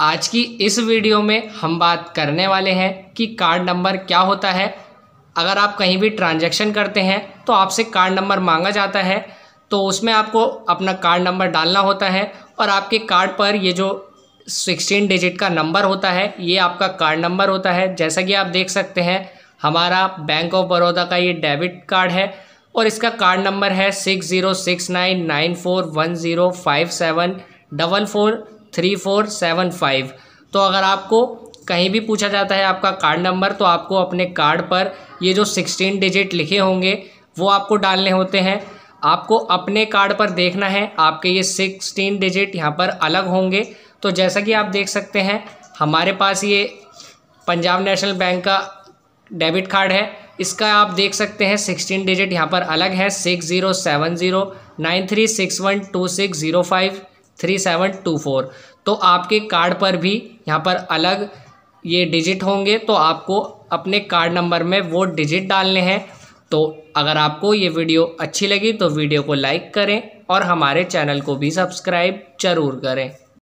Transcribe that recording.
आज की इस वीडियो में हम बात करने वाले हैं कि कार्ड नंबर क्या होता है। अगर आप कहीं भी ट्रांजैक्शन करते हैं तो आपसे कार्ड नंबर मांगा जाता है तो उसमें आपको अपना कार्ड नंबर डालना होता है और आपके कार्ड पर ये जो सिक्सटीन डिजिट का नंबर होता है, ये आपका कार्ड नंबर होता है। जैसा कि आप देख सकते हैं, हमारा बैंक ऑफ़ बड़ौदा का ये डेबिट कार्ड है और इसका कार्ड नंबर है six zero six nine nine four one zero five seven double four three four seven five. तो अगर आपको कहीं भी पूछा जाता है आपका कार्ड नंबर तो आपको अपने कार्ड पर ये जो सिक्सटीन डिजिट लिखे होंगे, वो आपको डालने होते हैं। आपको अपने कार्ड पर देखना है, आपके ये सिक्सटीन डिजिट यहाँ पर अलग होंगे। तो जैसा कि आप देख सकते हैं, हमारे पास ये पंजाब नेशनल बैंक का डेबिट कार्ड है। इसका आप देख सकते हैं सिक्सटीन डिजिट यहाँ पर अलग है six zero seven zero nine three six one two six zero five three seven two four. तो आपके कार्ड पर भी यहाँ पर अलग ये डिजिट होंगे तो आपको अपने कार्ड नंबर में वो डिजिट डालने हैं। तो अगर आपको ये वीडियो अच्छी लगी तो वीडियो को लाइक करें और हमारे चैनल को भी सब्सक्राइब ज़रूर करें।